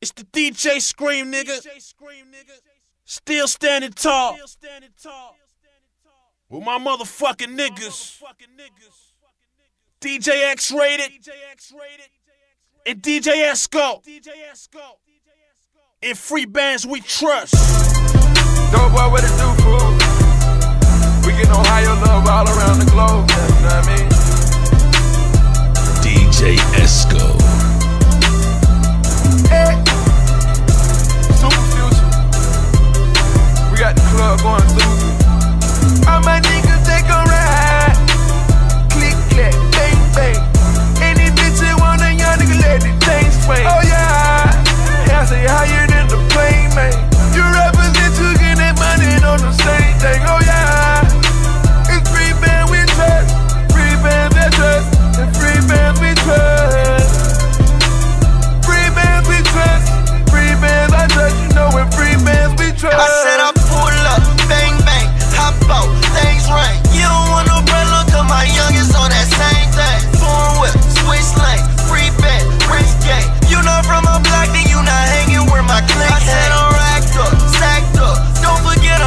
It's the DJ Scream, nigga. Still standing tall. With my motherfucking niggas. DJ X rated. And DJ Esco. In Freebandz we trust. Doe Boy, what it do, fool? We getting Ohio love all around the globe. You know what I mean? DJ Esco. plug going through you. All my niggas, they gon' ride. Click, click bang, bang. Any bitch you want, a young nigga let the chains swing. Oh, yeah. Yeah, I say higher than the plane, man. You represent you getting money on the same thing. Oh, yeah.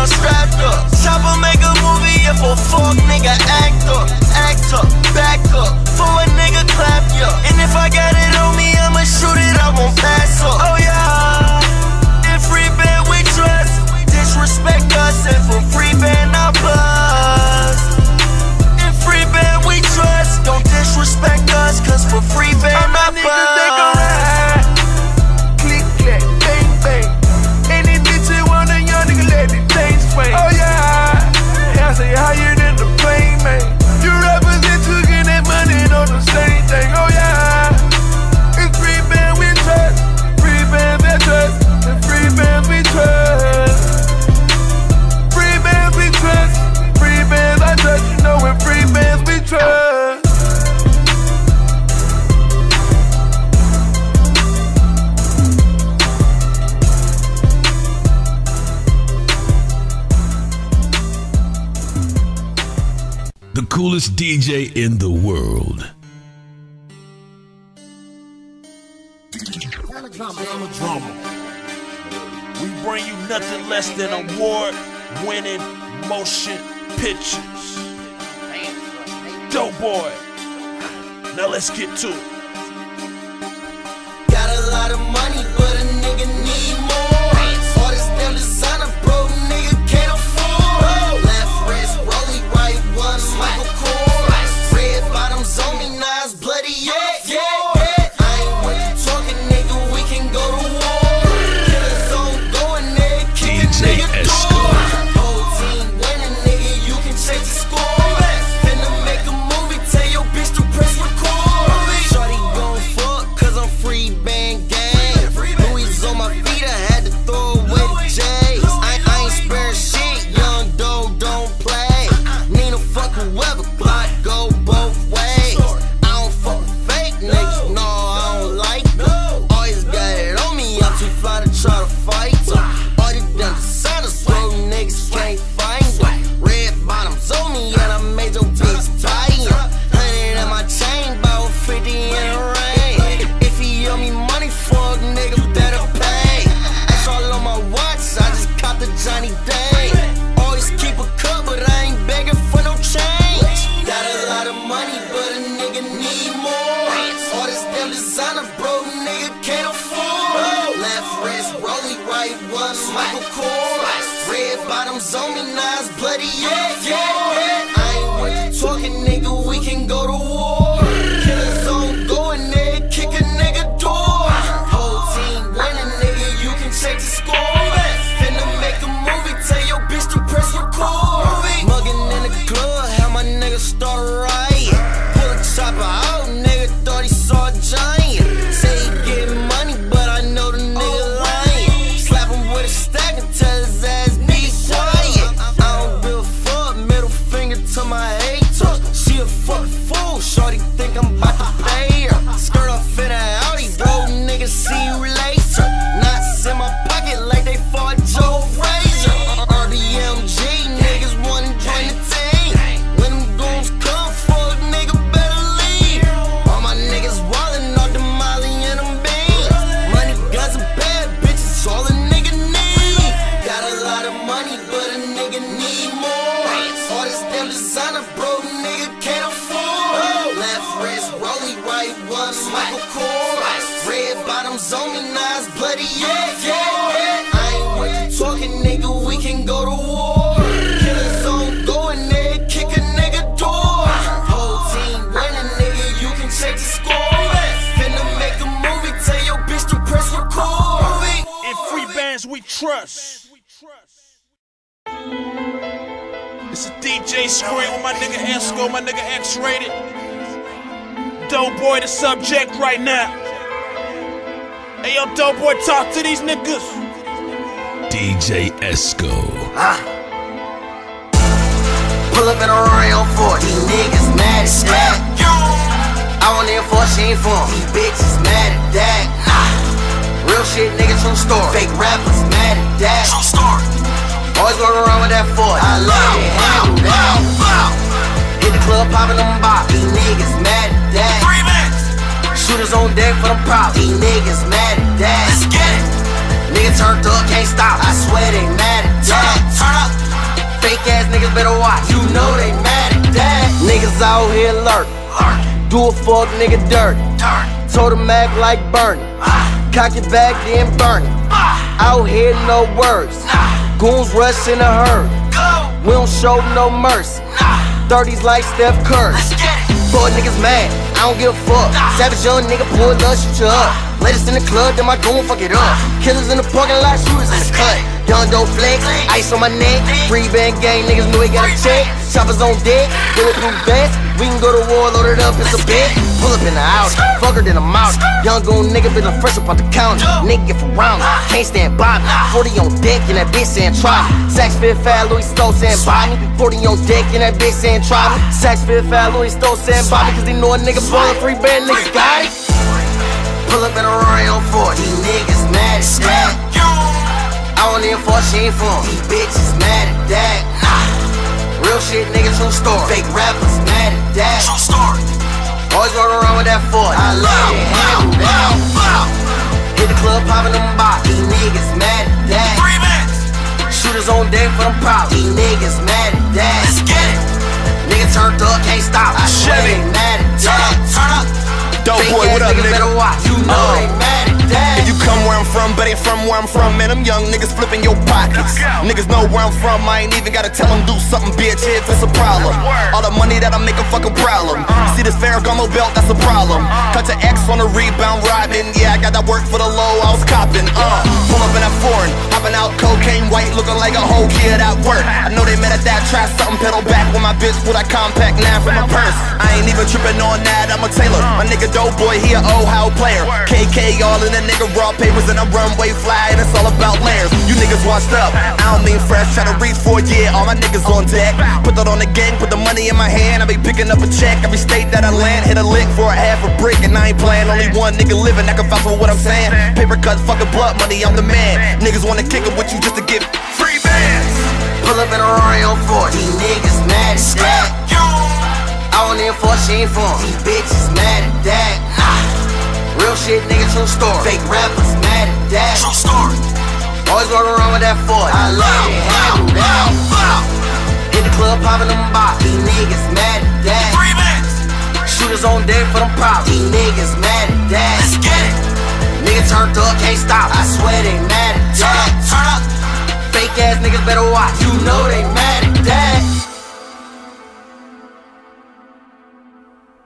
I'm strapped up. Chopper make a movie if a fuck nigga act up, act up, back up. For a nigga clap And if I got it on me, I'ma shoot it, I won't pass up. Oh yeah, free band we trust, disrespect us, and for free band I bust. If free band we trust, don't disrespect. DJ in the world. I'm a drummer. We bring you nothing less than award winning motion pictures. Doe Boy. Now let's get to it. Got a lot of money, but a nigga need more. All this damn nigga can't afford. Left wrist, rolly, right one, Michael Kors. DJ Esco. Pull up in a Rory on four. These niggas mad as that. I want in for she ain't for 'em. These bitches mad at that. Nah. Real shit, nigga, true story. Fake rappers mad at that. True story. Always going around with that force. I love it, handle that. Hit the club popping them box. These niggas mad at that. Three minutes. Shooters on deck for them props. These niggas mad turned up, can't stop. I swear they mad at that. Turn up. Fake ass niggas better watch. You know they mad at that. Niggas out here lurk. Do a fuck nigga dirt. Told him act like burn. Ah. Cock it back, then burn it. Ah. Out here, no words. Goons rush in a herd. We don't show no mercy. 30s like Steph Curry. Boy, niggas mad. I don't give a fuck. Savage young nigga pull up, shoot you up. Latest in the club, then my goon fuck it up. Killers in the parking lot, shooters in the cut. Young dope flex, ice on my neck. Free band gang, niggas know they got a check. Choppers on deck, bulletproof vest. We can go to war, loaded up, it's a bet. Pull up in the house, fuck her than a mouse. Young goon nigga been fresh up out the counter. Nigga for round, can't stand by me. 40 on deck, and that bitch saying try me. Saks fit fat, Louis Stone saying buy me. 40 on deck, and that bitch saying try me. Saks fit fat, Louis Stone saying buy me. Cause they know a nigga ballin' free band, niggas got it. Pull up in a Rory on four. These niggas mad as that. I want in for she ain't for 'em. These bitches mad at that. Nah. Real shit, nigga, true story. Fake rappers mad at that. True story. Always going around with that force. I love it, handle that. Hit the club popping them box. These niggas mad at that. Three minutes. Shooters on deck for them props. These niggas mad at that. Let's get it. Nigga turned up, can't stop. I swear Chevy. they mad at that. Turn up. Dope Fake boy, ass what up, niggas nigga? better watch. You know Uh. they mad at that. If you come where I'm from, but ain't from where I'm from, man, I'm young niggas flipping your pockets. Niggas know where I'm from, I ain't even gotta tell them do something, bitch, if it's a problem. All the money that I make a fucking problem. See this Ferragamo belt, that's a problem. Cut to X on the rebound, riding. Yeah, I got that work for the low, I was copping. Uh, pull up in that foreign, hopping out cocaine white, looking like a whole kid at work. I know they met at that try something, pedal back when my bitch pull a compact nine from my purse. I ain't even tripping on that, I'm a tailor. My nigga Doe Boy, he a Ohio player. KK all in the nigga raw papers and a runway fly, and it's all about layers. You niggas washed up, I don't mean fresh, try to reach for yeah, all my niggas on deck. Put that on the gang, put the money in my hand, I be picking up a check every state that I land. Hit a lick for a half a brick, and I ain't playing. Only one nigga living that can vouch for what I'm saying. Paper cuts, fucking blood money, I'm the man. Niggas wanna kick it with you just to get free bands. Pull up in a Rory on four. These niggas mad as that. I want in for she ain't for. These bitches mad at that. Nah. Real shit, nigga, true story. Fake rappers mad at that. True story. Always going around with that force. I love it, handle that. Hit the club popping them box. These niggas mad at that. Three minutes. Shooters on deck for them props. These niggas mad at that. Let's get it. Nigga turned up, can't stop. I swear they mad at that. Turn up. Fake ass niggas better watch. You know they mad at that.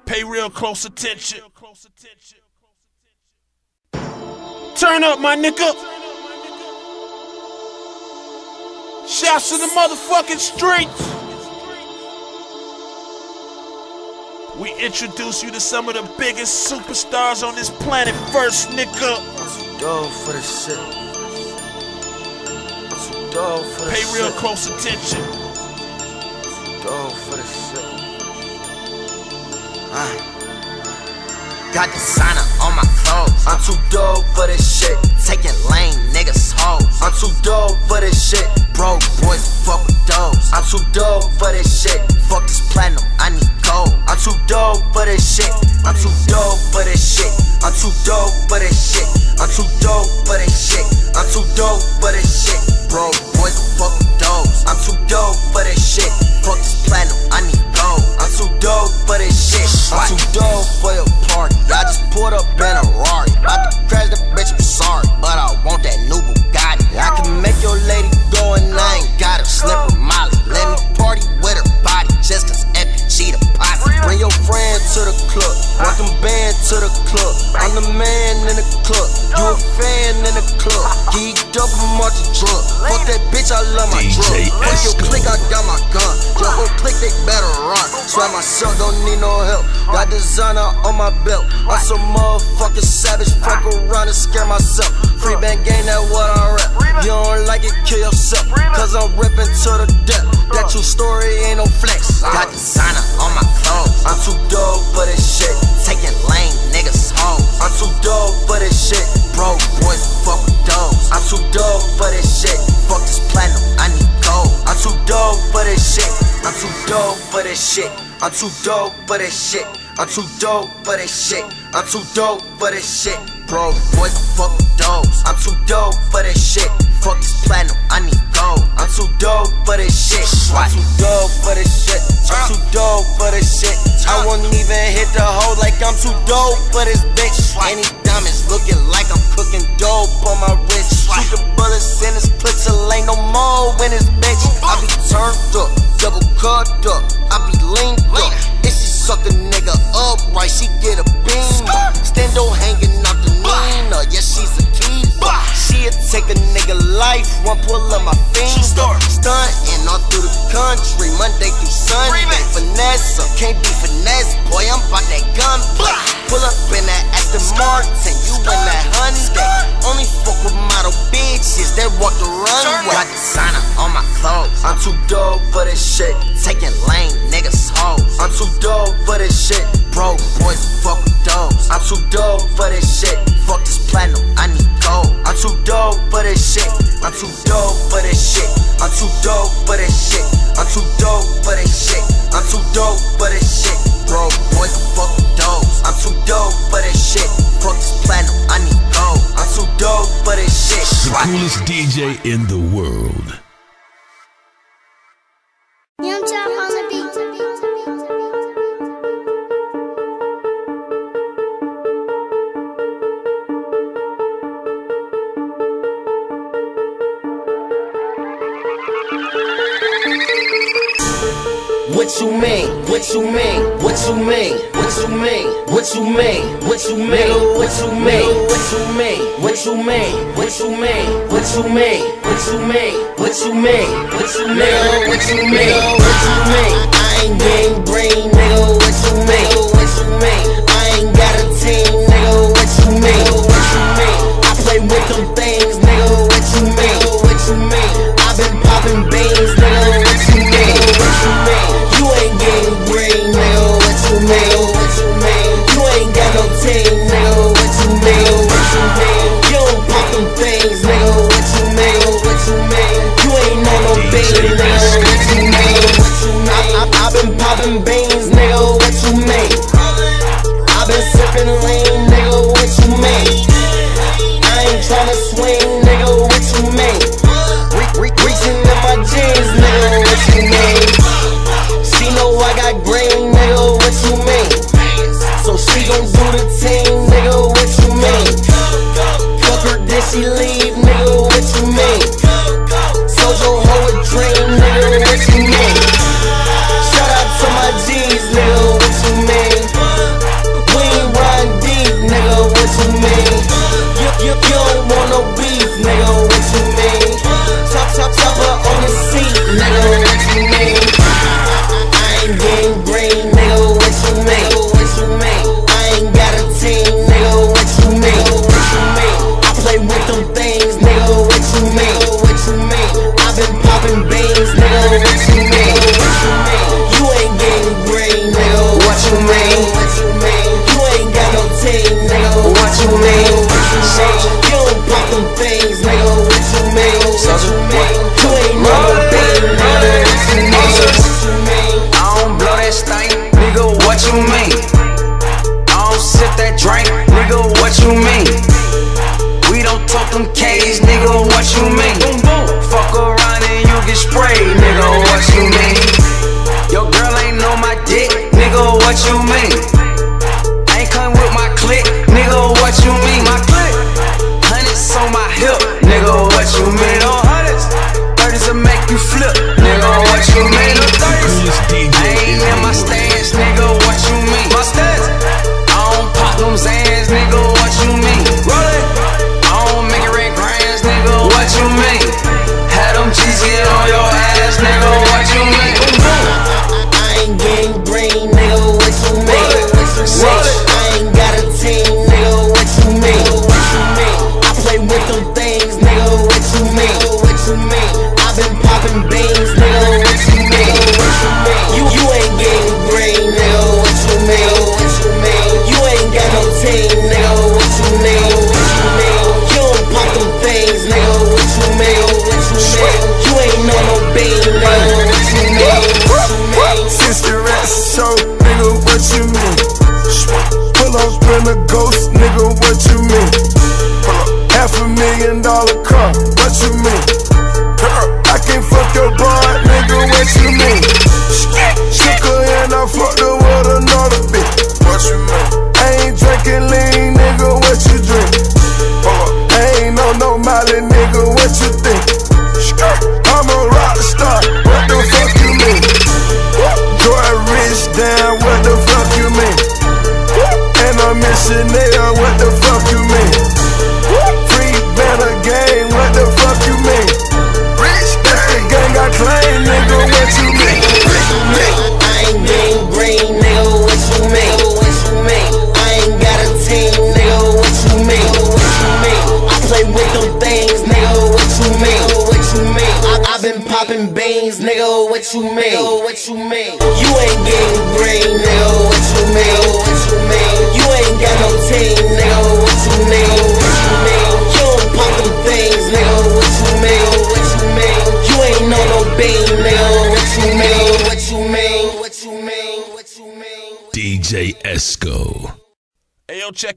Pay real close attention. Turn up, my nigga. Shouts to the motherfucking streets. We introduce you to some of the biggest superstars on this planet first, nigga. Dog for the shit. Dog for the Pay shit. real close attention. Dog for the shit. Uh. Got designer on my clothes. I'm too dope for this shit. Taking lame niggas hoes. I'm too dope for this shit. Broke boys fuck with those. I'm too dope for this shit. Fuck this platinum, I need gold. I'm too dope for this shit. I'm too dope for this shit. I'm too dope for this shit. I'm too dope for this shit. I'm too dope for this shit broke, boys go fuck those. I'm too dope for that shit. Fuck this platinum, I need gold. I'm too dope for this shit. I'm too dope for your party. I just pulled up in a Rari. About to crash the bitch, I'm sorry. But I want that new Bugatti. Got designer on my belt. I'm some motherfucking savage. Fuck around and scare myself. Free band game, that what I rap. You don't like it, kill yourself. Cause I'm ripping to the death. That true story ain't no flex. Got designer on my clothes. I'm too dope for this shit. Taking lame niggas hoes. I'm too dope for this shit. Bro, boys, fuck with those. I'm too dope for this shit. Fuck this platinum, I need gold. I'm too dope for this shit. I'm too dope for this shit. I'm too dope for this shit. I'm too dope for this shit. I'm too dope for this shit. Bro, boys, fuck those. I'm too dope for this shit. Fuck this platinum, I need gold. I'm too dope for this shit. I'm too dope for this shit. I'm too dope for this shit. I won't even hit the hoe like I'm too dope for this bitch. Any diamonds looking like I'm cooking dope on my wrist. Shoot the bullets in this clip ain't no more in this bitch. I be turned up, double cut up. I be linked up. If she suck a nigga up right, she get a beam. Stendo hanging out the Nina. Yeah, she's a keeper. She'll take a nigga life, one pull of my finger. Stunting all through the country, Monday through Sunday. Finesse, up, can't be finesse, boy. I'm about that gunplay. Pull up in that Aston Martin, you in that Hyundai. Only fuck with model bitches that walk the runway. Got designer on my clothes. I'm too dope for this shit. Taking lame niggas hoes. I'm too dope for this shit. Boys, fuck with. I'm too dope for this shit. Fuck this platinum, I need gold. I'm too dope for this shit. I'm too dope for this shit. I'm too dope for this shit. I'm too dope for this shit. I'm too dope for this shit. Bro, boys, fuck with. I'm too dope for this shit. Fuck this platinum, I need gold. I'm too dope for this shit. The coolest DJ in the world. What you mean? What you mean? What you mean? What you mean? What you mean? What you mean?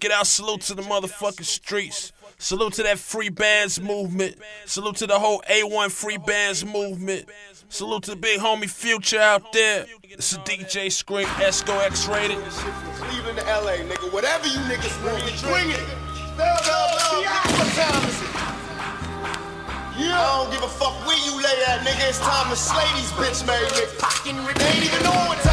Check it out. Salute to the motherfucking streets. Salute to that Freebandz movement. Salute to the whole A1 free bands movement. Salute to the big homie Future out there. This is DJ Scream Esco X rated. Cleveland to LA, nigga. Whatever you niggas want, bring it. Dub, dub, dub. What time? Yeah. I don't give a fuck where you lay at, nigga. It's time to slay these bitch made niggas. Ain't even know what time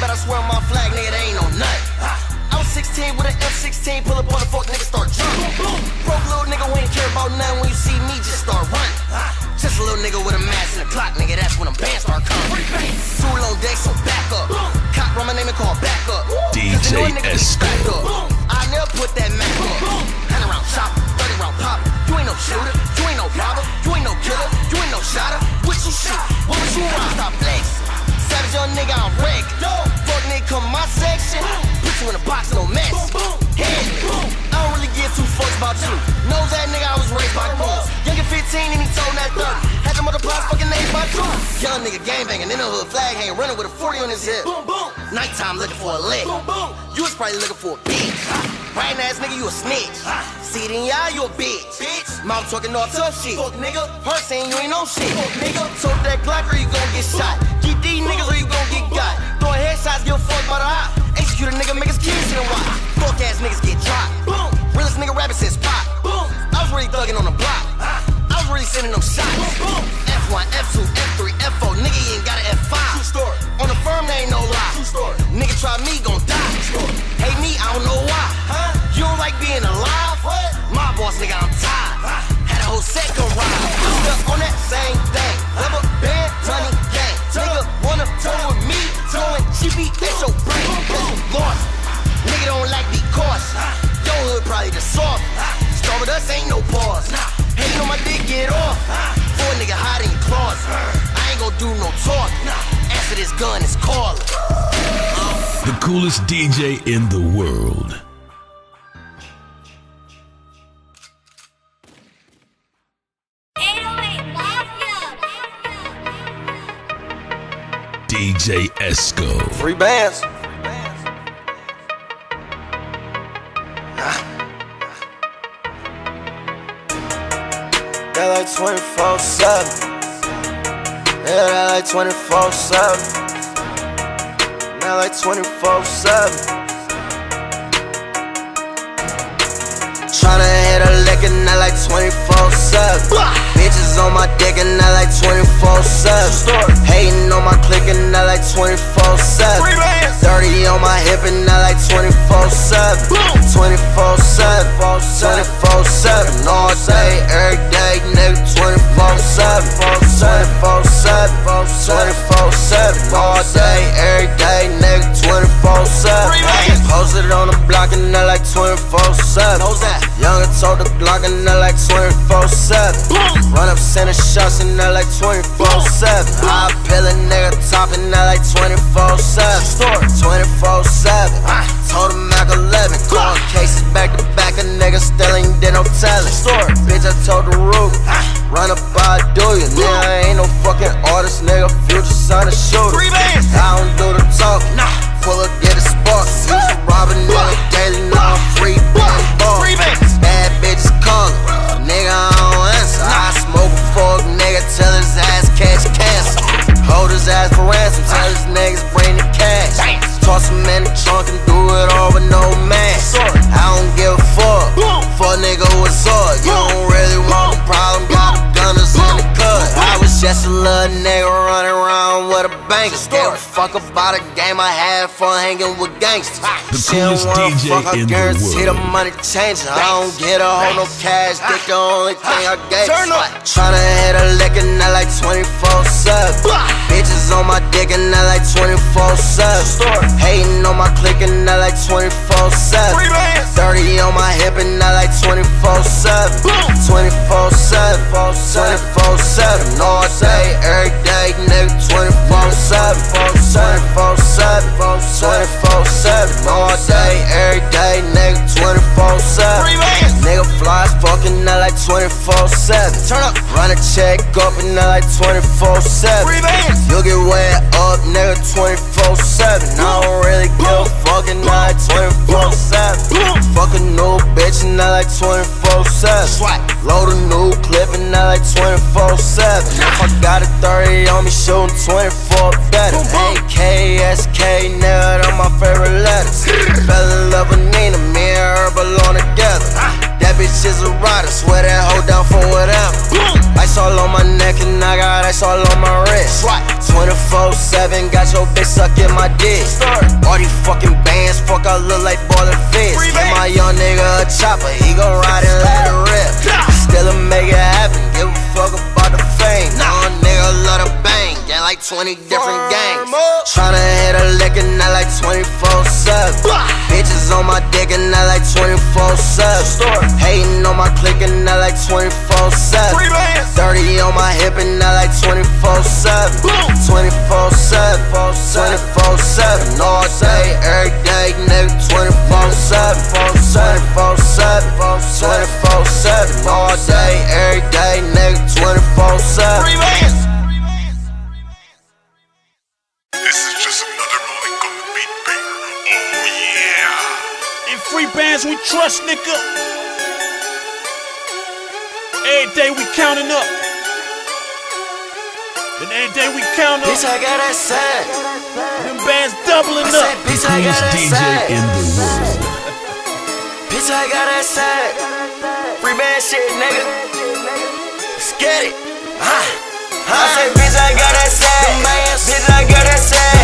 but I swear on my flag, nigga, they ain't no nut. I was 16 with an F16, pull up on the fuck, nigga, start jumping. Broke little nigga who ain't care about nothing when you see me, just start running. Just a little nigga with a mask and a clock, nigga, that's when the bands start coming. Two on deck, so back up. Cop run my name and call back up. Cause they know a DJ Esco. I never put that Mac up. 100 round chop, 30 round pop. You ain't no shooter, you ain't no robber, you ain't no killer, you ain't no shotter. What you shoot? What was you rob? Stop flexing. Young nigga, I'm wreck. Fuck nigga, come my section. Put you in a box, no mess. Head I don't really give two fucks about you. Knows that nigga, I was raised by wolves. Young at 15 and he told that 30. To multiply fucking by two. Young nigga gang banging in the hood, flag hanging, running with a 40 on his hip. Boom, boom. Nighttime looking for a lick. Boom, boom. You was probably looking for a bitch. Right ass nigga, you a snitch. See it in your eye, you a bitch. bitch. Mouth talking all tough shit. Fuck nigga. Heart saying you ain't no shit. Fuck nigga. Told that Glock or you gon' get shot. Keep these niggas or you gon' get got. Throwing headshots, give a fuck about the hot. Execute a nigga, make his kids sit and watch. Fuck ass niggas get dropped. Boom. Realest nigga rapping since pop. Boom. I was really thugging on the block. Really sending them shots. F1, F2, F3, F4. Nigga, you ain't got an F5. True story. On the firm, there ain't no lie. True story. Nigga try me, gon' die. True story. Hate me, I don't know why. Huh? You don't like being alive? What? My boss, nigga, I'm tired. Had a whole set gon' ride. I'm stuck on that same thing. Rubber band, money, gang. Nigga wanna turn with me, throwing GPS your brain. Cause you lost. Nigga don't like be cautious. Your hood probably the soft. Start with us, ain't no pause. Hating on my dick, get off. For a nigga hiding your claws. I ain't gon' do no talk. Answer this gun is calling. The coolest DJ in the world. DJ Esco. Free bands. like 24 7. Yeah, that like 24 7. That like 24 7. Tryna hit a lick and I like 24 7. Bitches on my dick and I like 24 knocking like 24 7. Run up center shots and out like 24 7. gangsters. The she coolest don't DJ fuck her in girls, the world. See the money changing. I don't get her on no cash. Dick the only thing I gave. Tryna hit a lick and I like 24 subs. Bitches on my dick and I like 24 subs. Hating on my click and I like 24 subs. 30 on my hip and I like 24 subs. 24 subs. 24 7. All day, every day, nigga 24 7. 24 7. 24 7 all day, every day, nigga 24-7 Nigga fly fucking out like 24-7 Turn up, Run a check up and out like 24-7 You'll get wet up, nigga 24 count up. Bitch, I got that sack. Them bands doubling up. Said, bitch, I got that DJ sack. in the world. bitch, I got that sack. Free band shit, nigga. Let's get it. Ah. I said, bitch, I got that sack. Bitch, I got that sack.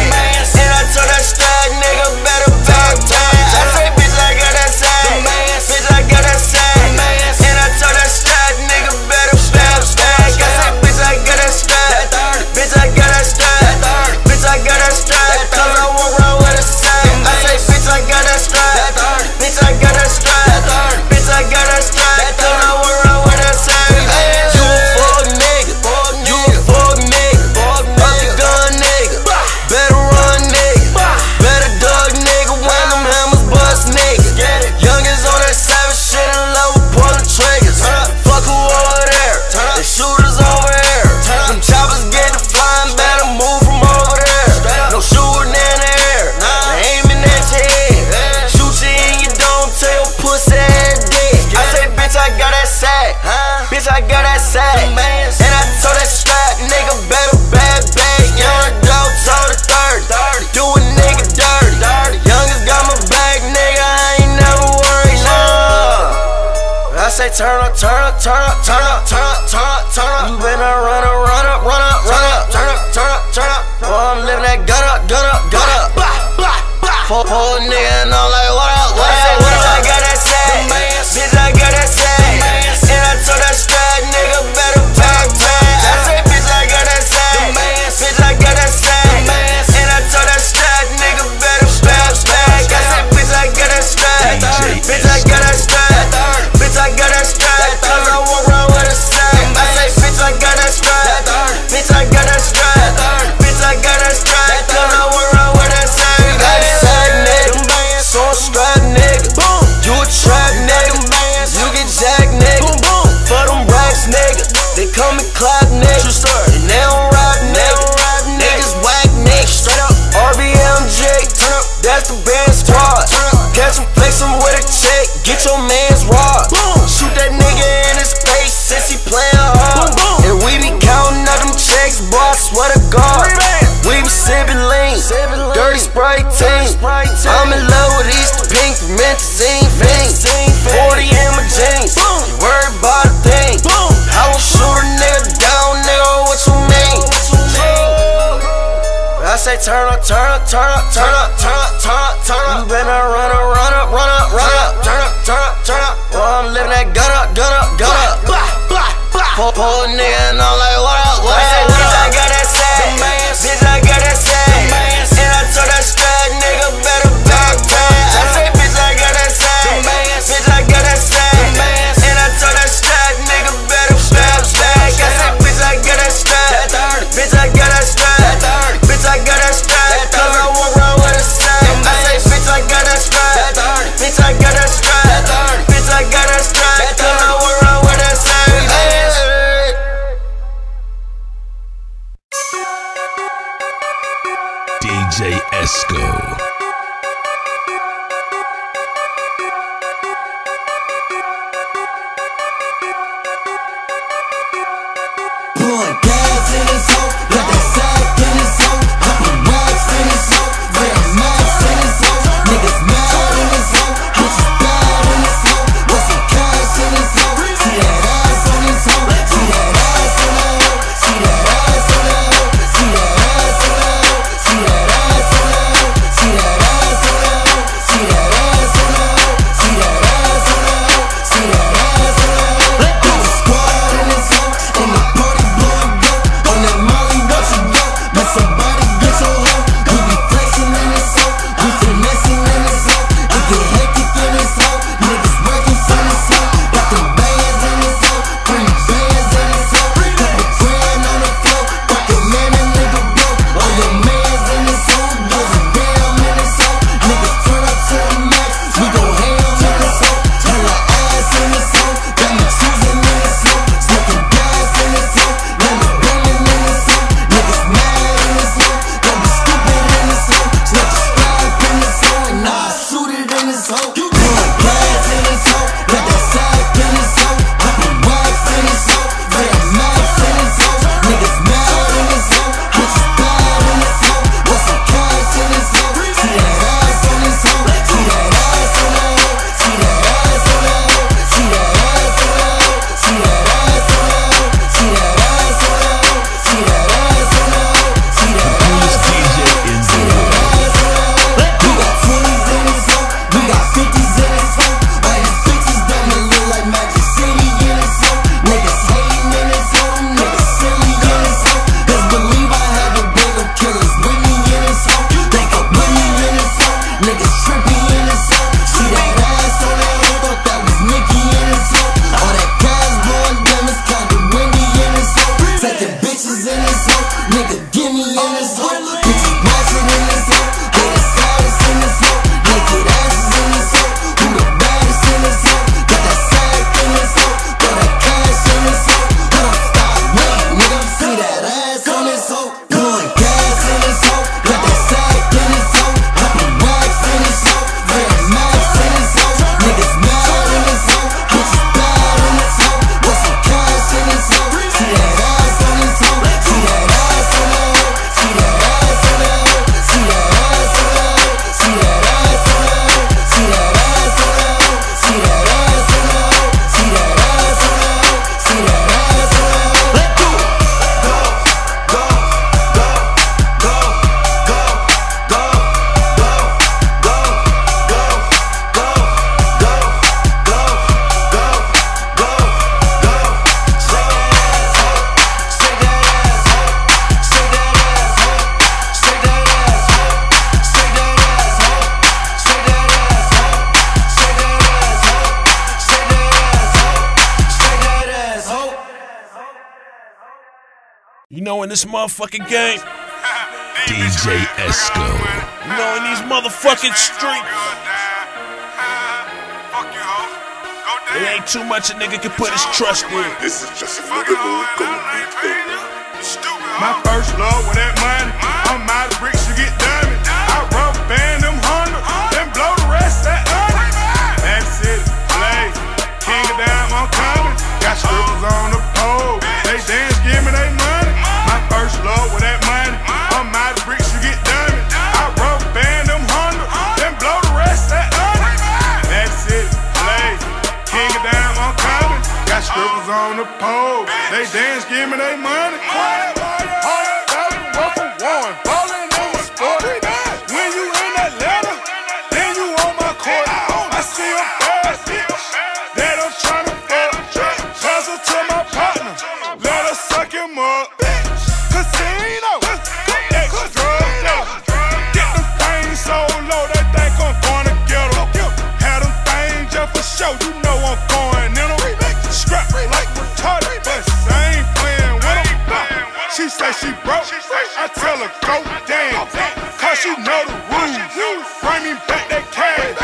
turn up, turn up, turn up, turn up, turn up, turn up. You better run up, run up, run up, run up, turn up, turn up, turn up. Well, I'm living that gun up, gun up, gun up. Pull, pull a nigga and I'm like, what up, what up, what up? Know in this motherfucking game. DJ Esco. Knowing these motherfucking streets. It ain't too much a nigga can put his trust in. This is just another lyrical My first love with that money. I'm out of bricks, you get diamond. I run band them Honda, then blow the rest at Honda. That's it, Play. King of Dime, I'm coming. Got strippers on Got strippers on the pole. They dance, give me they money. Say she broke, I tell her go down. Cause she know the rules. Bring me back that cash.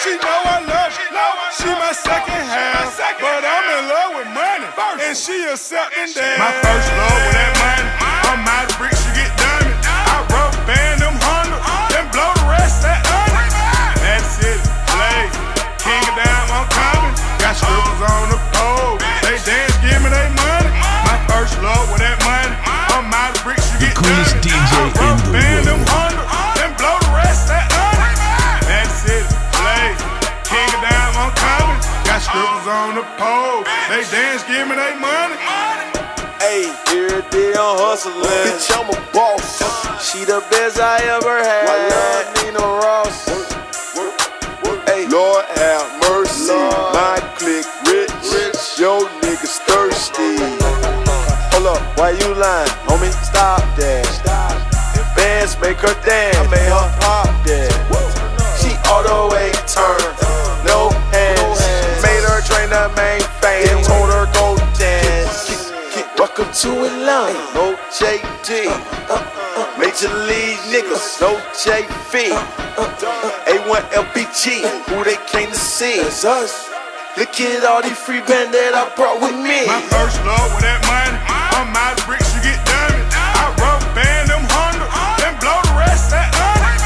She know I love her. She my second half. But I'm in love with money. And she accepting that. My first love with that money. I'm out of bricks, you get done. I rubber band them hundred. Then blow the rest that hundred. That's it, play. King of dime, I'm coming. Got strippers on of dime, I'm coming. Got strippers on the pole. They dance, give me they money. Hey, every day I'm hustling. Bitch, I'm a boss. She the best I ever had. I love Nina Ross. Hey, Lord have mercy. My clique rich. Yo niggas thirsty. Hold up, why you lying? Homie, stop that. Stop. Bands make her dance. I made her pop that. She all the way turned. No hands. Made her drain the main fan. Told her go dance. Welcome to Atlanta. No JD. Uh, uh, uh, Major League niggas. No JV. A1 LPG. Who they came to see? It's us. Look at all these free band that I brought with me. My first love with that money. Out of bricks, you get done. I rubber band them hundred. Then blow the rest that hundred.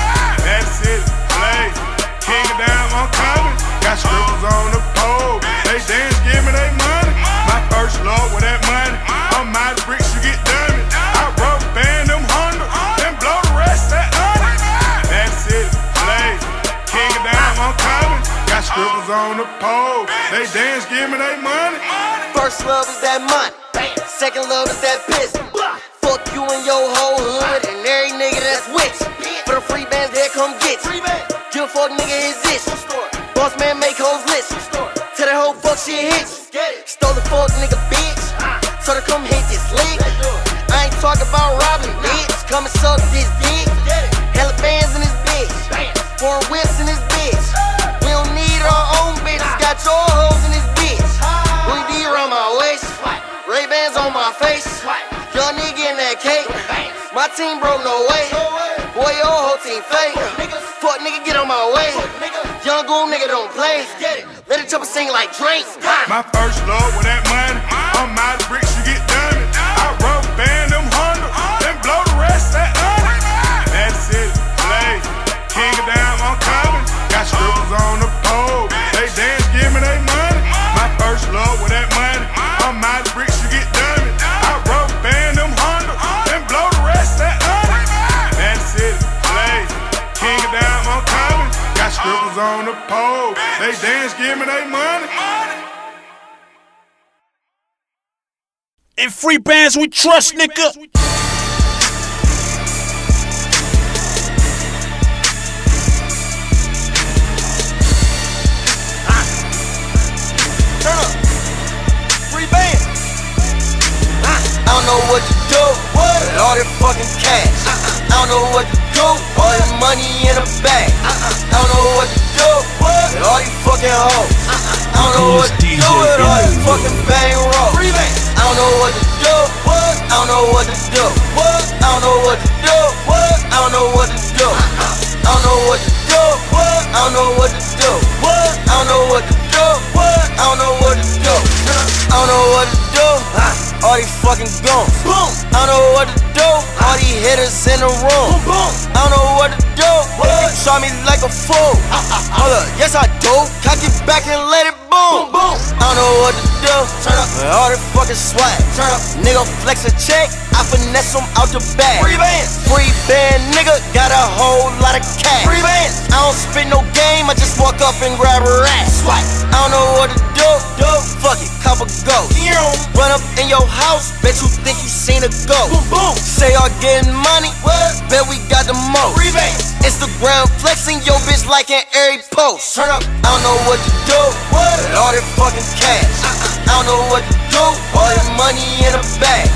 That's it, play. King of dime, I'm coming. Got strippers on the pole. They dance, give me they money. My first love with that money. Out of bricks, Got strippers on the pole. They dance, give me they money. First love is that money. Second love is that business. Fuck you and your whole hood and every nigga that's with you. For the free bands, there come get you. Give a fuck nigga his issue. Boss man make hoes listen. Tell that whole fuck shit hits. Stole the fuck nigga bitch. So to come hit this lick. I ain't talking about robbing bitch. Come and suck this dick. Hella bands in this bitch. Foreign whips in this bitch. We don't our own bitch. Got your hoes in this bitch. Louis D around my waist. Ray Bans on my face. Young nigga in that cake. My team broke no way. Boy, your whole team fake. Fuck nigga, get on my way. Young goon nigga don't play. Let the chopper sing like Drake. My first love with that money. I'm out of bricks, you get done. On the pole. They dance, give me they money. In Freebandz we trust, nigga. Turn up. Uh. Uh. Free band. Uh. I don't know what to do with all that fucking cash. Uh-uh. I don't know what to do all that money in the bag. Uh-uh. I don't know what to do do what? With all you fucking hoes. I don't know what to do with all you fucking. I don't know what to do. What? I don't know what to do. What? I don't know what to do. What? I don't know what to do. I don't know what to do. What? I don't know what to do. What? I don't know what to do. What? I don't know what to do. I don't know what to do. All these fucking goons. Boom. I don't know what to do. All these hitters in the room. Boom, boom. I don't know what to do. They try me like a fool. Hold up, yes I do. Cock it back and let it boom. boom. I don't know what to do. Turn up all that fucking swag. Turn up, nigga flex a check. I finesse them out the bag. Free band, free band, nigga got a whole lot of cash. Free band. I don't spit no game. I just walk up and grab a rat. Swipe. I don't know what to do. Do fuck it, cop a ghost. Run up in your house. Bet you think you seen a ghost. Boom boom. Say y'all getting money. What? Bet we got the most. Free band. Instagram flexing your bitch like an every post. Turn up. I don't know what to do. What? With all that fucking cash. I don't know what to do. All that money in a bag.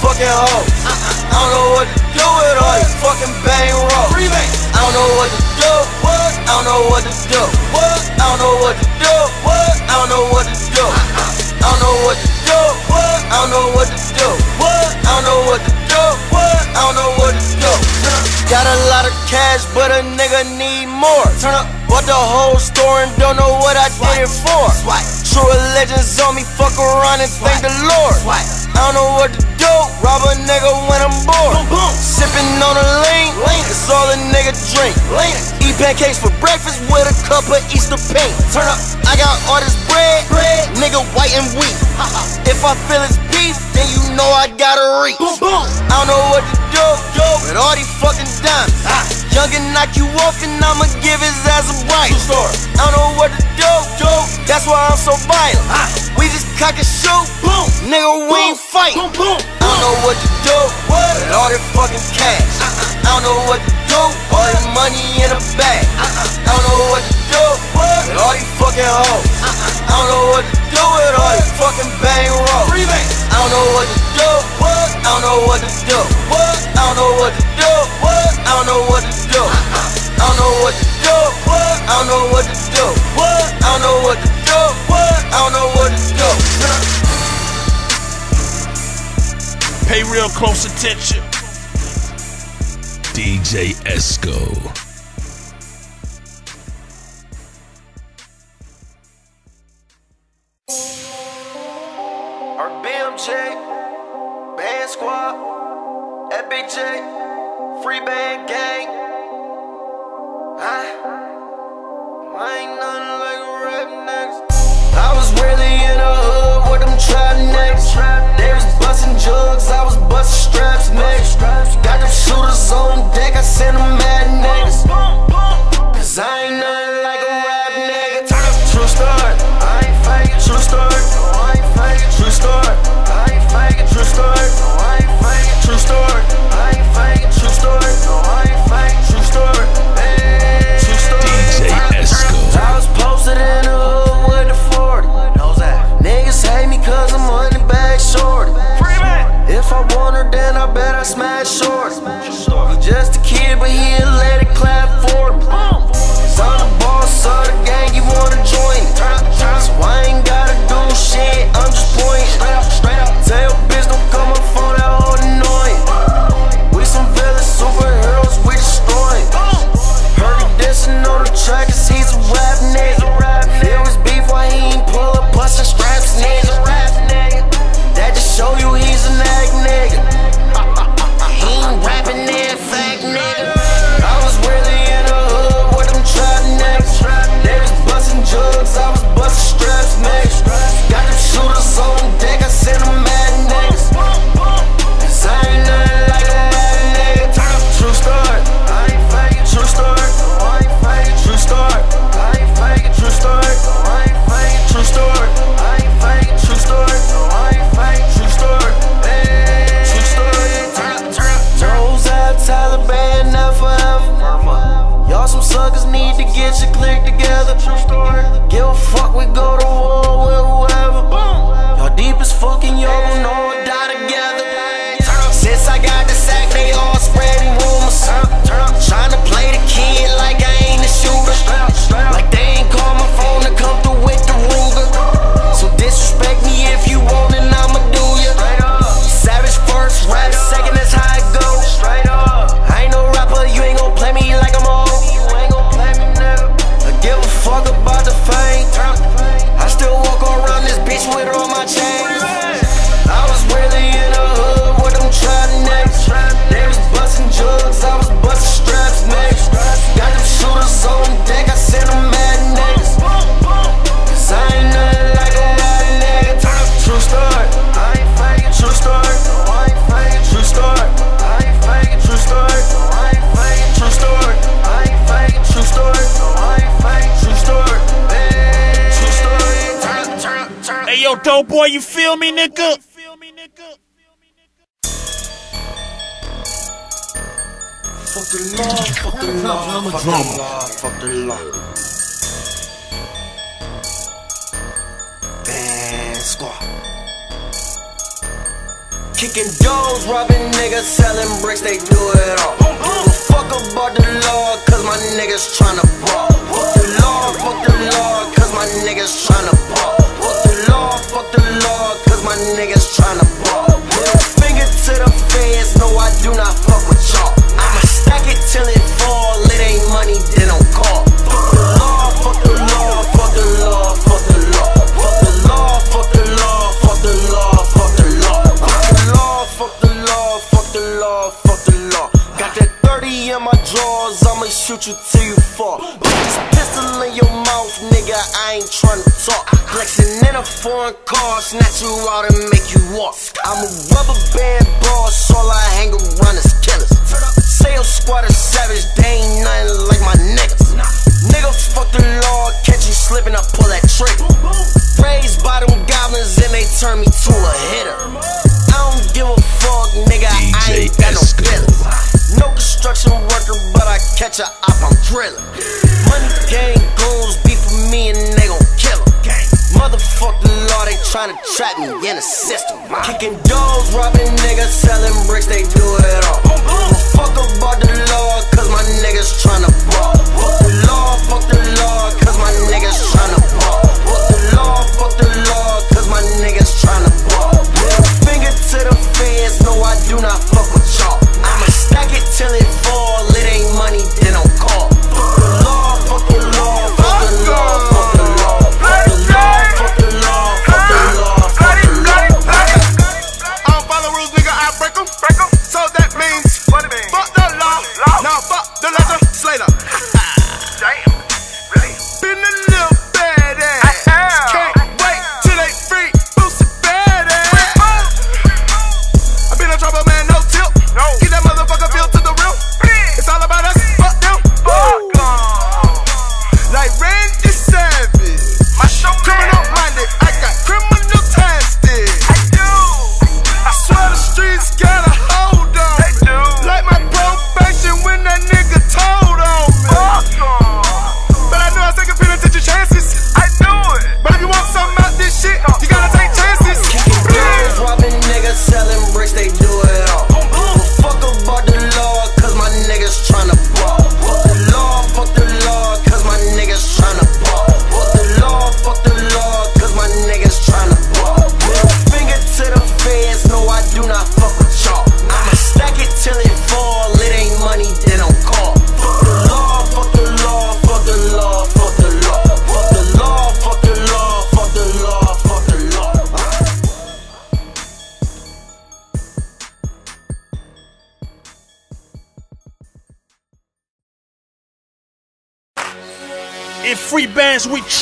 fucking hoes. I don't know what to do with all these fucking bang rolls. I don't know what to do. What? I don't know what to do. What? I don't know what to do. What? I don't know what to do. I don't know what to do. What? I don't know what to do. What? I don't know what to do. What? I don't know what to do. Got a lot of cash, but a nigga need more. Turn up, bought the whole store and don't know what I did it for. True legends on me, fuck around and thank the Lord. I don't know what to do, rob a nigga when I'm bored. Sipping on a lean, it's all a nigga drink. Eat pancakes for breakfast with a cup of Easter pink. Turn up, I got all this bread, nigga white and wheat. If I feel it's beef, then you know I gotta reach. I don't know what to do, with all these fucking diamonds. Young and knock you off and I'ma give his ass a bite. I don't know what to do, that's why I'm so violent. We just cock and shoot, Boom. nigga, we ain't fight. I don't know what to do with all that fucking cash. Uh-uh. I don't know what to do, all that money in a bag. Uh-uh. I don't know what to do with all these fucking hoes. Uh-uh. I don't know what to do with all these fucking bang rolls. I don't know what to do, I don't know what to do. I don't know what to do, I don't know what to do. Uh-uh. I don't know what to do, I don't know what to do. I don't know what to do, I don't know what to do. Pay real close attention. DJ Esco. Our BMJ, Band Squad, FBG, Free Band Gang. Huh? I ain't nothing like a rap niggas. I was really in the hood with them trap niggas. Boy, you feel me, nigga? Fuck the law, fuck the law, fuck the law, fuck the law. Band squad. Kicking doors, robbing niggas, selling bricks, they do it all. Give a fuck about the law, cause my niggas tryna ball. Fuck the law, fuck the law, cause my niggas tryna ball. Law, fuck the law, cause my niggas tryna ball. Finger to the feds, no, I do not fuck with y'all. I'ma stack it till it fall, it ain't money, then don't call. I'ma you till fall. Put this pistol in your mouth, nigga, I ain't tryna talk. Flexing in a foreign car, snatch you out and make you walk. I'm a rubber band boss, all I hang around is killers. Sales squad is savage, they ain't nothing like my niggas. Nigga, fuck the law, catch you slipping, I pull that trigger. Raised by them goblins and they turn me to a hitter. I don't give a fuck, nigga, I ain't got no feelings. No construction worker, but I catch a op, I'm drilling. Money gang goons beef for me and they gon'. Motherfuck the law, they tryna trap me in the system. Kicking doors, robbing niggas, selling bricks, they do it all. Give a Fuck about the law, cause my niggas tryna ball. Fuck the law, fuck the law, cause my niggas tryna ball. Fuck the law, fuck the law, cause my niggas tryna ball. Finger to the feds, no, I do not fuck with y'all. I'ma stack it till it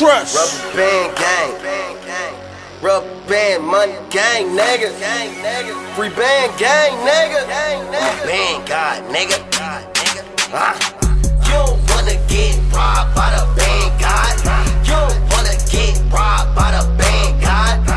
trust. Rubber band gang. Rubber band money gang, nigga. Free band gang, nigga. Rubber band god, nigga. Ah. You don't wanna get robbed by the band god. You don't wanna get robbed by the band god.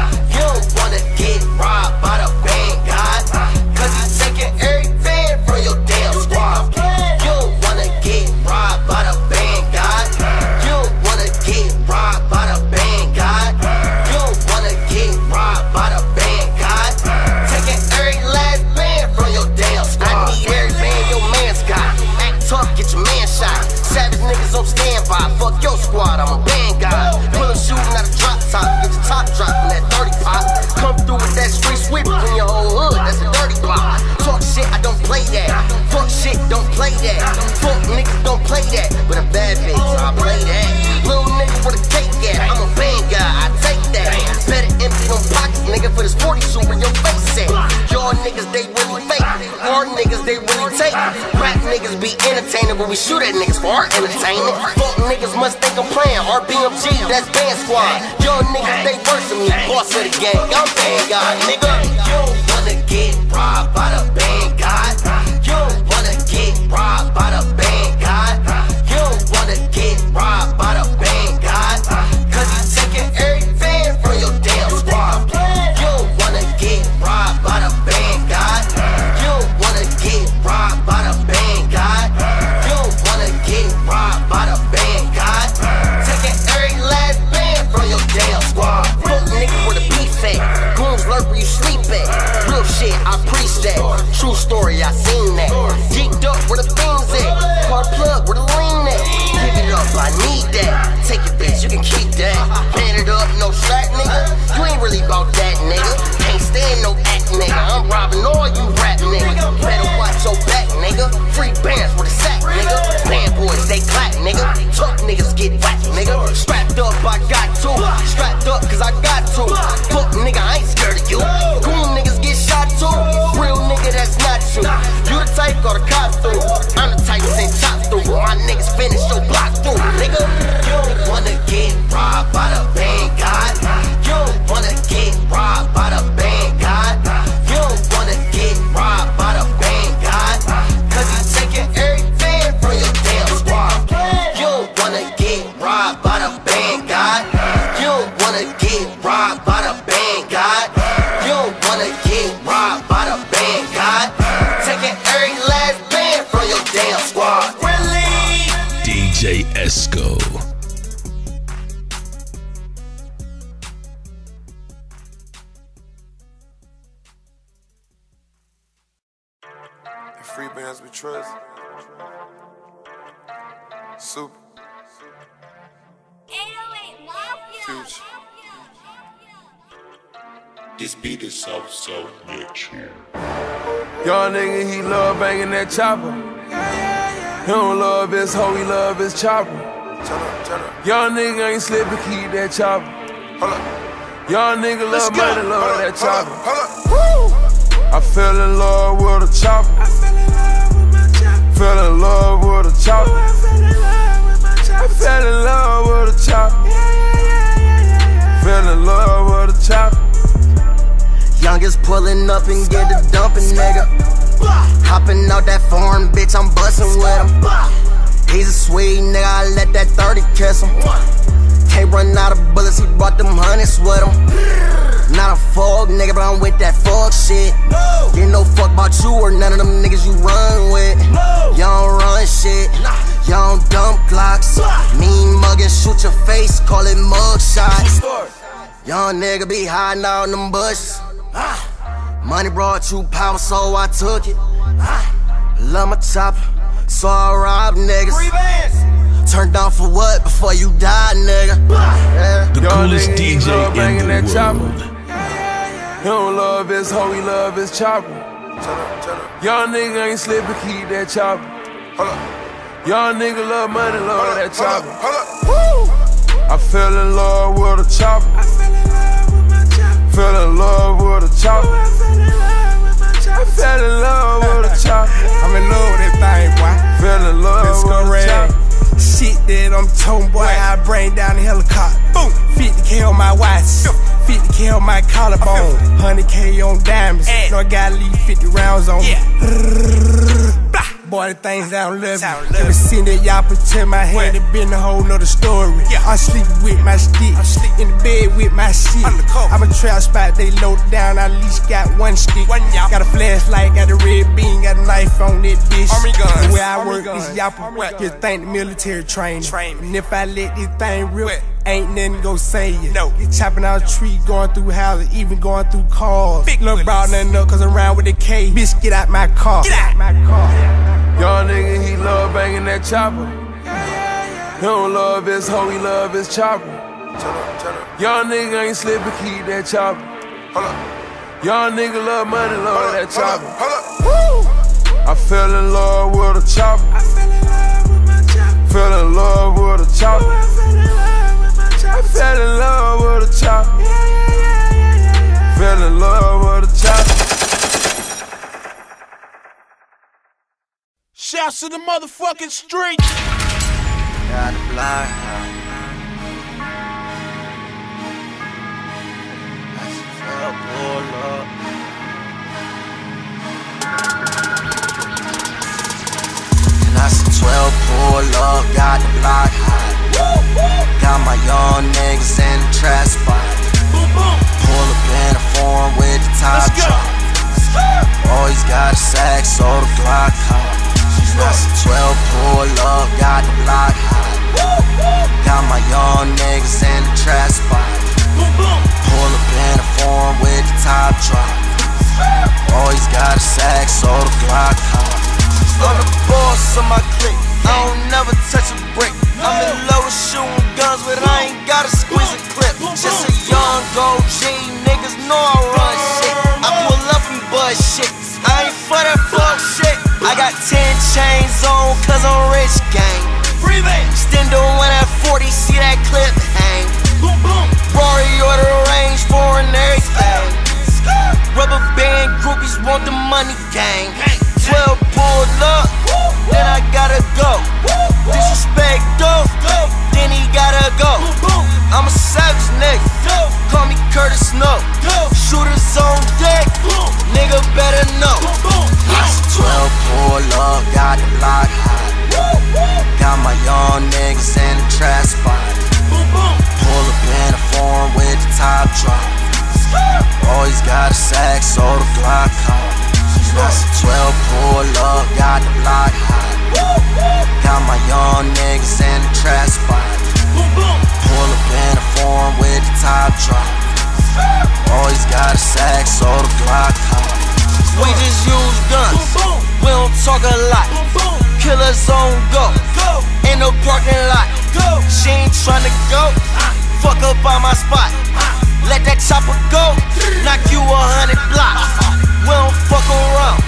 That. Fuck niggas don't play that. With a bad bitch, I play that. Little nigga with a cake at. I'm a band guy, I take that. Better empty them pockets, nigga, for this 40 shoot where your face at. Y'all niggas, they really fake. Our niggas, they really take. Rap niggas be entertaining, but we shoot at niggas for our entertainment. Fuck niggas must think I'm playing. RBMG, that's band squad. Y'all niggas, they worse than me. Boss of the gang, I'm band guy, nigga. You don't wanna get robbed by the band god. You robbed by the really about that, nigga. Can't stand no act, nigga. I'm robbing all you rap niggas. Better watch your back, nigga. Free bands with a sack, nigga. Band boys, they clap, nigga. Tough niggas get whacked, nigga. Strapped up, I got to. Strapped up, cause I got to. Fuck, nigga, I ain't scared of you. Cool niggas get shot too. Real nigga, that's not you. You the type, got a cop through. I'm the type, send chop through. My niggas finish your block through, nigga. You don't wanna get robbed by the band, God. You don't wanna get robbed by the band, God. You don't wanna get robbed by the band, God. Cause you taking everything from your damn squad. You don't wanna get robbed by the band, God. You don't wanna get robbed by the band, God. You don't wanna get robbed by the band, God. Taking every last band from your damn squad. Really? DJ Esco. Trust. Super. Future. This beat is so, so mature. Young nigga, he love banging that chopper. He don't love his hoe, he love his chopper. Young nigga ain't slipping, keep that chopper. Young nigga love money, love that chopper. I fell in love with a chopper. Fell in love with a chopper. I fell in love with a chopper. Fell in love with a chopper. Youngest pulling up and get the dumping, nigga. Hopping out that foreign bitch, I'm bustin' with him. He's a sweet nigga, I let that 30 kiss him. Can't run out of bullets, he brought them hundreds with him. Not a fog nigga, but I'm with that fuck shit. Get no fuck about you or none of them niggas you run with. Y'all don't run shit. Y'all dump glocks. Mean muggin', shoot your face, call it mug shots. Young nigga be hiding out in them bushes. Money brought you power, so I took it. Love my chopper, so I rob niggas. Turned down for what before you die, nigga? Yeah. The Young coolest nigga, he love DJ banging in that the chopper. world. He don't love his hoe, he love his chopper. Young nigga ain't slipping, keep that chopper. Young nigga love money, love that chopper. I fell in love with a chopper. Fell in love with a chopper. I fell in love with a chopper. I'm in love with that thing, boy. Fell in love Let's with a chopper. Shit that I'm toting, boy. I bring down the helicopter. Boom. 50k on my watch. 50k on my collarbone. 100k on diamonds. No, I gotta leave 50 rounds on. Yeah. Boy, the things I don't love you. Ever seen that y'all pretend my hand? It been a whole nother story. Yeah. I'm sleeping with my stick. sleep In the bed with my shit. I'm a trap spot, they loaded down. I at least got one stick. One, Got a flashlight, got a red beam, got a knife on that bitch. Army guns. The way I Army work guns. is yapper. Army Just thank the military training. And if I let this thing rip, ain't nothing gon' save you. No. Get chopping out a tree, going through houses, even going through cars. Big Look brought nothing up, cause I'm around with the K. Bitch, get out my car. Get out my car. Young nigga, he love banging that chopper. He don't love his hoe, he love his chopper. Young nigga ain't slipping, keep that chopper. Young nigga love money, love that chopper. I fell in love with a chopper. Fell in love with a chopper. I fell in love with a chopper. Fell in love with a chopper. Shouts to the motherfucking street. Got the block. That's a pull up. And I said 12 pull up, got the block hot. Got my young niggas in the trap spot. Pull up in a form with the top drop. Always got a sack, so the Glock hot. 12 pull up, got the block hot. Got my young niggas in the trap spot. Pull up in a form with the top drop. Always got a sack, so the Glock hot. I'm the boss of my clique. I don't never touch a brick. I'm in love with shooting guns, but I ain't gotta squeeze a clip. Just a young gold G, niggas know I run shit. I pull up and bust shit. I ain't for that fuck shit. I got 10 chains on, cause I'm rich gang. Stendo when at 40, see that clip hang. Boom, boom. Rory or the range, foreign everything. Rubber band groupies want the money gang. 12 pulled up, then I gotta go. Disrespect dope, then he gotta go. I'm a savage nigga, call me Curtis Snow. Shooters on deck, nigga better know. 12 pull up, got the block hot. Got my young niggas in the trap spot. Pull up in a form with the top drop. Always got a sack, so the Glock hot. 12 pull up, got the block hot. Got my young niggas in the trap spot. Pull up in a form with the top drop. Always got a sack, so the hot. We just use guns, we don't talk a lot. Killers on go, in the parking lot. She ain't tryna go, fuck up on my spot. Let that chopper go, knock you a hundred blocks. We don't fuck around,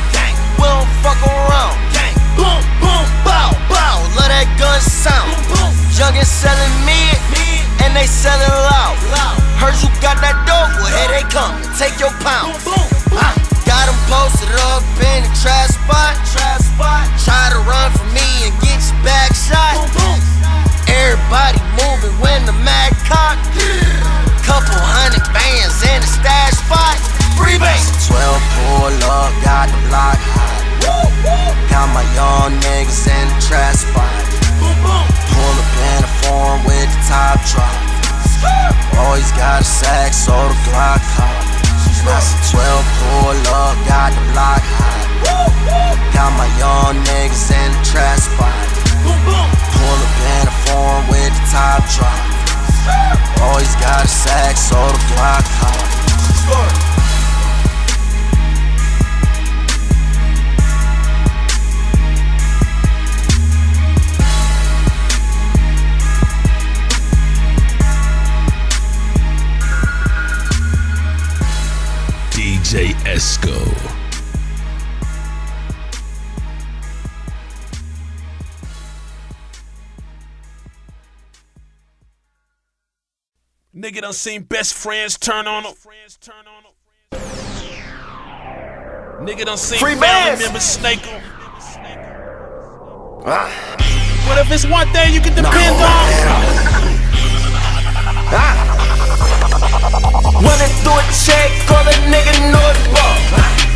we don't fuck around. Boom, boom, bow, bow, let that gun sound. Youngin' selling mid, and they selling loud. Heard you got that dope, well here they come, take your pound. Ah, Got 'em posted up in the trash spot. Try to run from me and get your back shot. Everybody moving when the mag cock. Couple hundred bands in the stash spot. Freebase. 12 pull up, got the block hot. Got my young niggas in the trap spot. Pull up in a form with the top drop. Always got a sack, so the Glock hot. That's a 12 pull up, got the block hot. Got my young niggas in the trap spot. Pull up in a form with the top drop. Always got a sack, so the Glock hot. DJ Esco. Nigga done seen best friends turn on him. Nigga done seen Free family bands. members snake him. But ah. if it's one thing you can depend oh, on, Running through a check, call a nigga North Ball.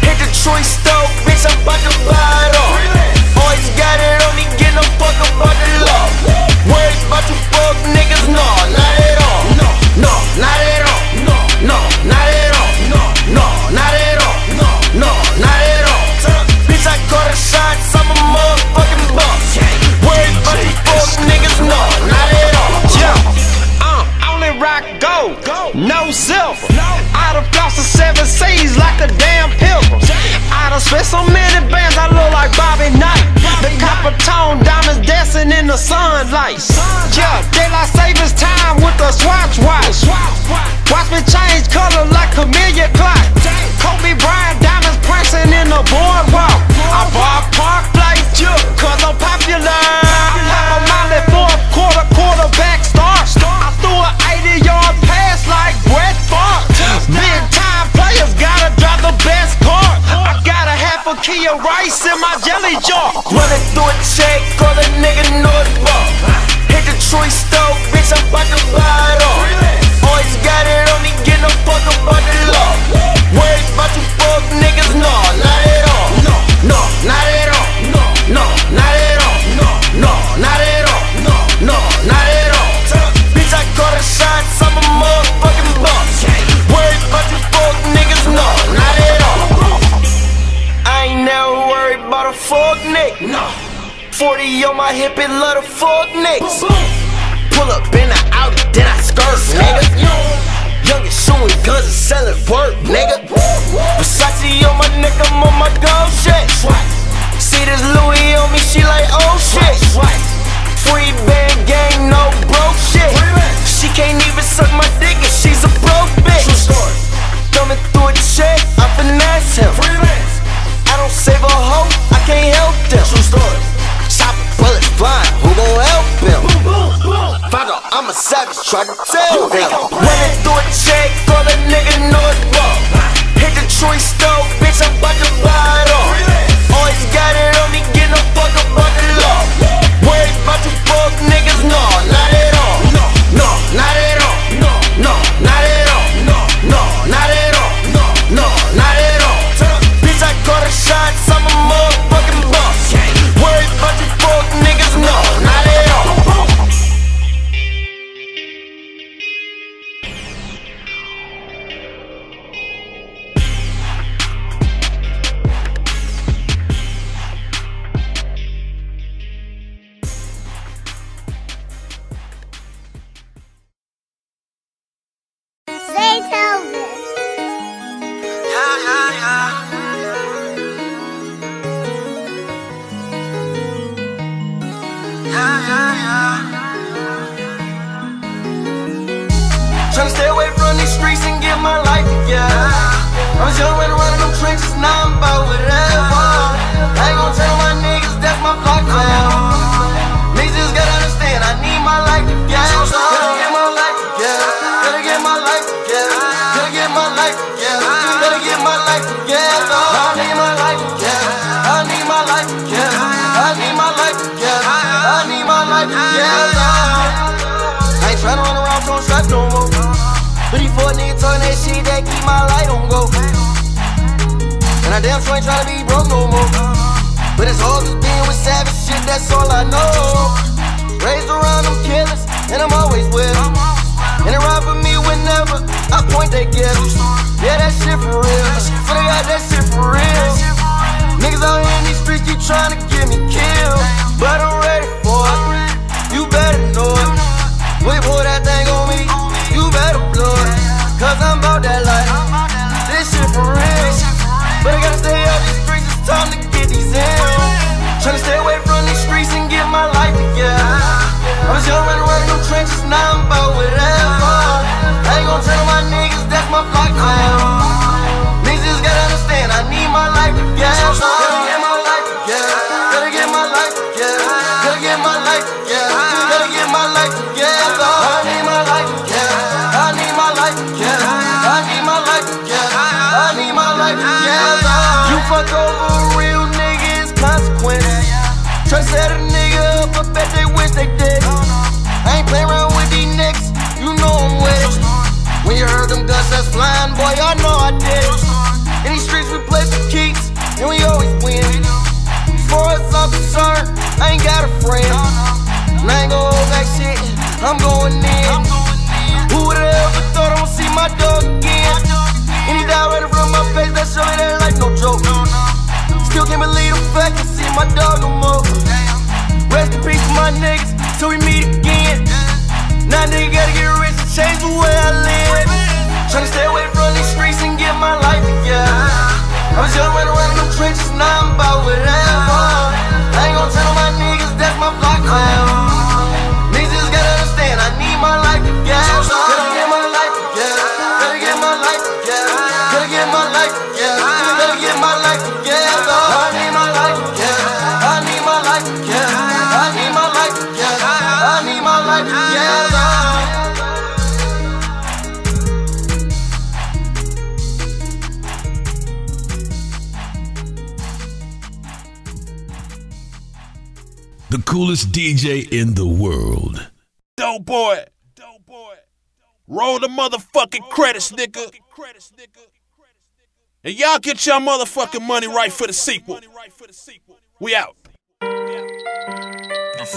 Hit the Troy stove, bitch, I'm about to buy it all. Always got it on me, get no fuck about the law. Worries about you fuck niggas, no, not at all. No, no, not at all. plus 20. Stove, Tryna stay away from these streets and get my life together. I was young when running them trenches, now I'm about whatever. I ain't gon' tell my niggas that's my block forever. Niggas gotta understand, I need my life together. Gotta get my life together. Gotta get my life together. Gotta get my life together. Gotta get my life together. I need my life together. I need my life together. I need my life together. You fuck over set a nigga up, I bet they wish they did. I ain't playing around with these niggas, you know I'm with it. When you heard them guns that's flying, boy, I know I did. In these streets we play for keeps, and we always win. As far as I'm concerned, I ain't got a friend. And I ain't gon' hold back shit, I'm going in. Who would've ever thought I'ma see my dog again? And he died right in front of my face, that me that life no joke. Still can't believe the fact I see my dog no my niggas, till we meet again. Now nigga gotta get rich and change the way I live. Tryna stay away from these streets and get my life together. I was young when around them trenches, now I'm about whatever. I ain't gon' tell my niggas that's my block forever. Coolest DJ in the world. Doe Boy. Roll the motherfucking credits, nigga. And y'all get your motherfucking money right for the sequel. We out. Cause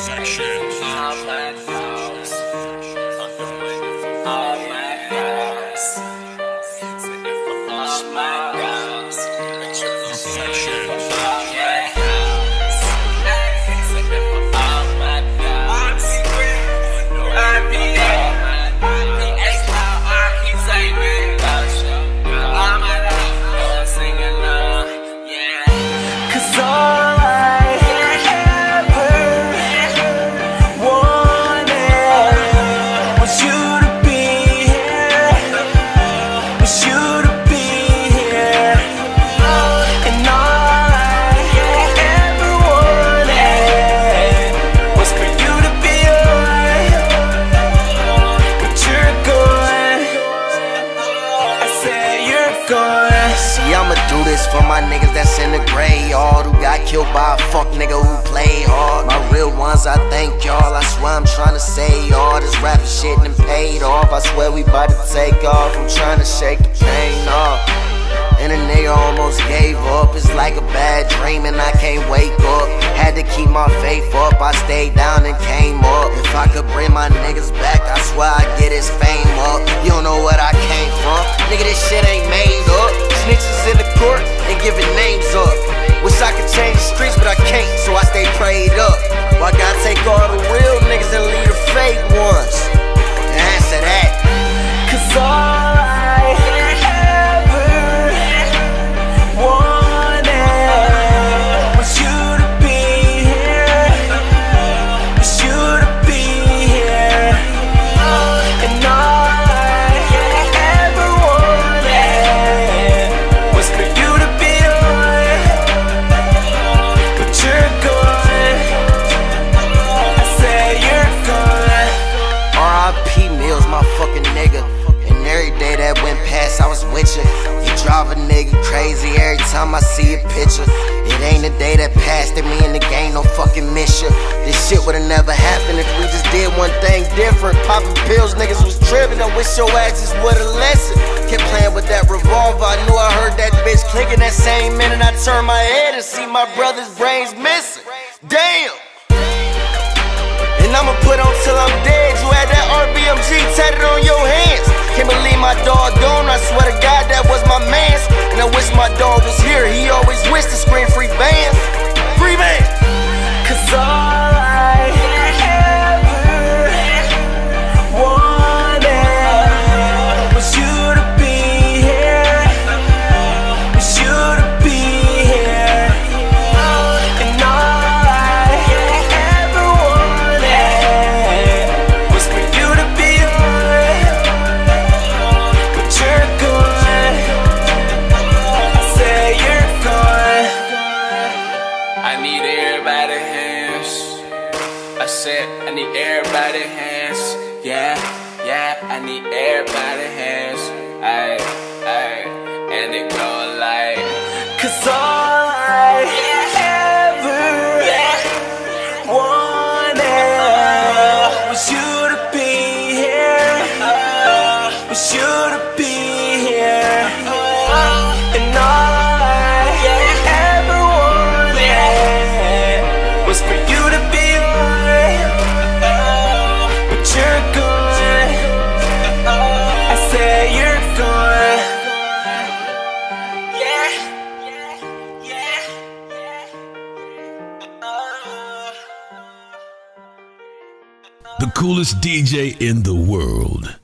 a nigga who played hard. My real ones, I thank y'all. I swear I'm trying to say y'all. This rap shit done paid off. I swear we bout to take off. I'm trying to shake the pain off. And a nigga almost gave up. It's like a bad dream and I can't wake up. Had to keep my faith up. I stayed down and came up. If I could bring my niggas back, I swear I'd get his fame up. You don't know what I came from. Nigga, this shit ain't made up. Snitches in the court and giving names up. Wish I could change the streets, but I can't, so I stay prayed up. I gotta take all the real niggas and leave the fake ones. Answer that. Cause I crazy every time I see a picture. It ain't a day that passed that me and the gang no fucking miss you. This shit would've never happened if we just did one thing different. Popping pills, niggas was tripping. I wish your asses would've listened. Kept playing with that revolver. I knew I heard that bitch clicking that same minute. I turned my head and see my brother's brains missing. Damn. And I'ma put on till I'm dead. You had that RBMG tatted on your hands. Can't believe my dog gone. I swear to God that was my man's. And I wish my dog was here. He always wished to scream Freebandz. Free band. Cause all coolest DJ in the world.